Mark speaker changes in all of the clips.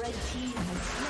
Speaker 1: Red team has slain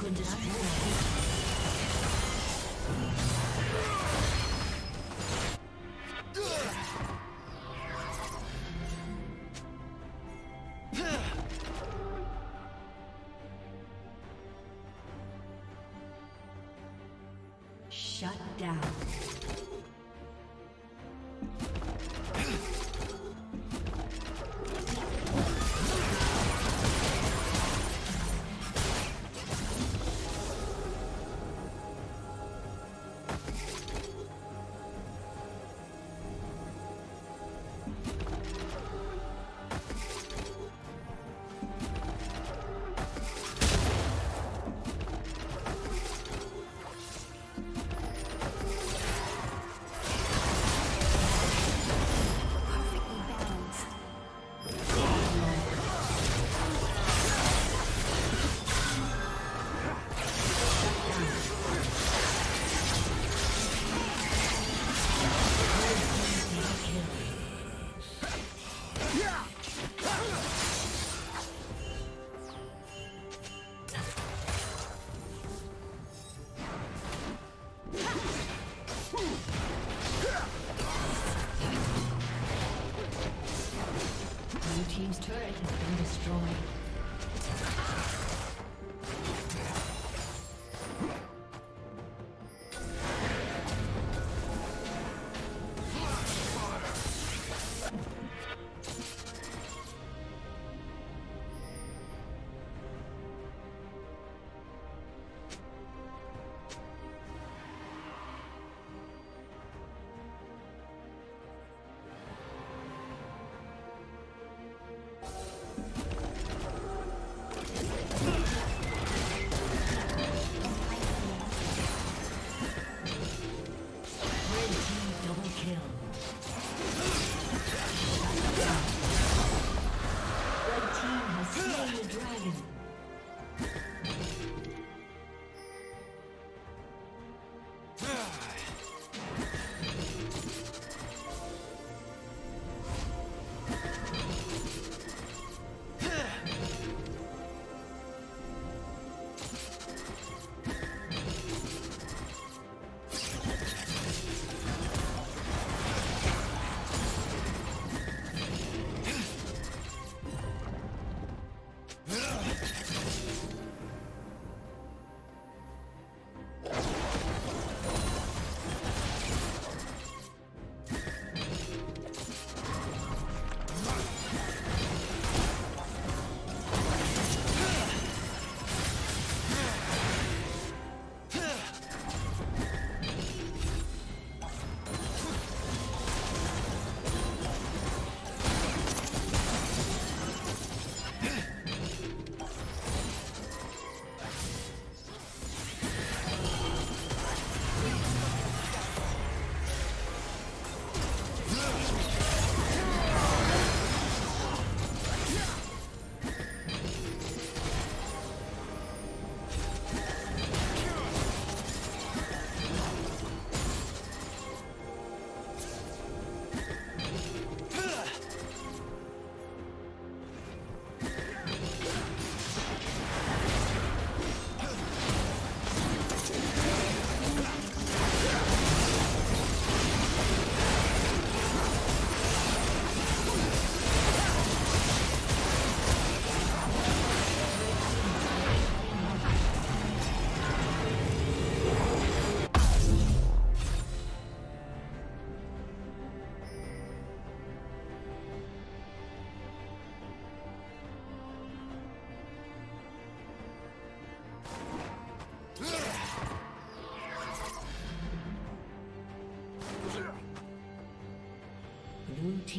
Speaker 1: Shut